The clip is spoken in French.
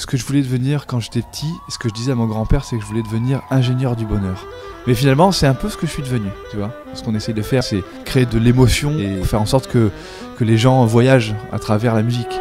ce que je voulais devenir quand j'étais petit, ce que je disais à mon grand-père, c'est que je voulais devenir ingénieur du bonheur. Mais finalement, c'est un peu ce que je suis devenu, tu vois. Ce qu'on essaye de faire, c'est créer de l'émotion et faire en sorte que, que les gens voyagent à travers la musique.